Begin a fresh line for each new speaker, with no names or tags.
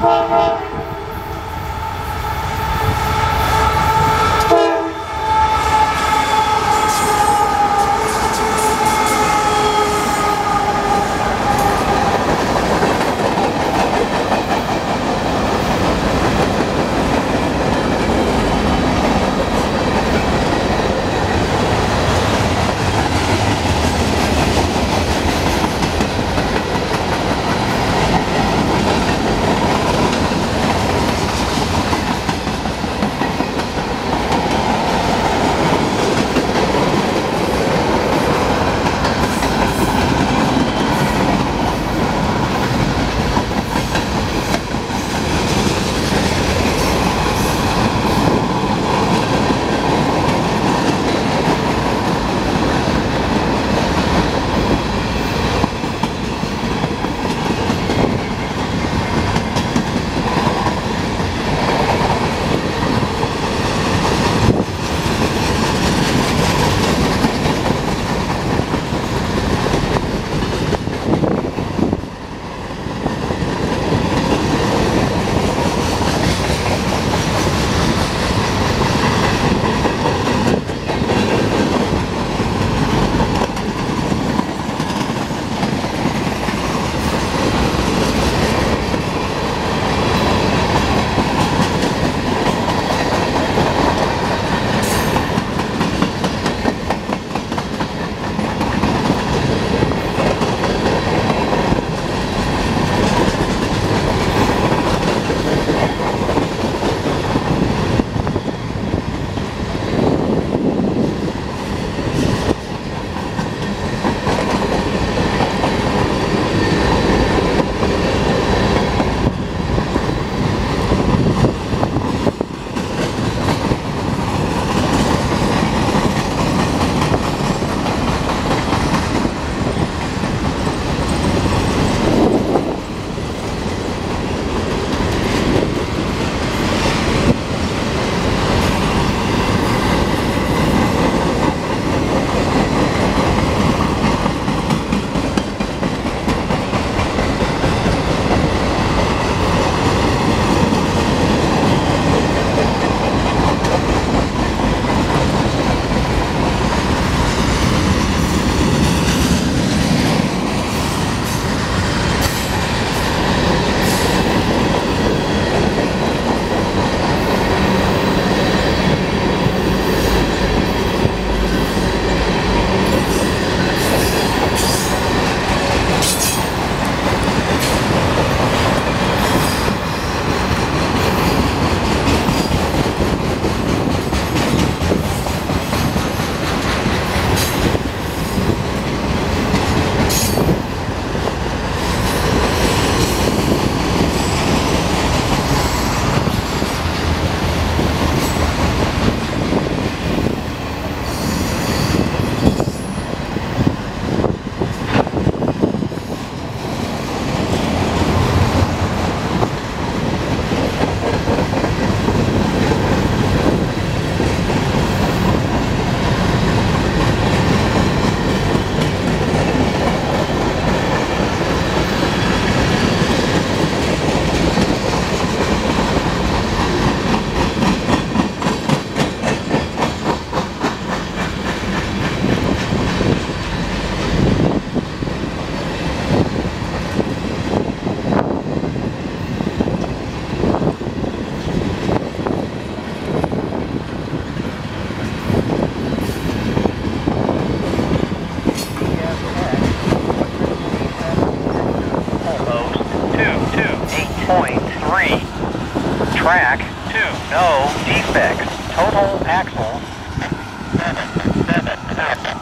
Oh, track. Two. No defects. Total axle. Seven, seven, seven.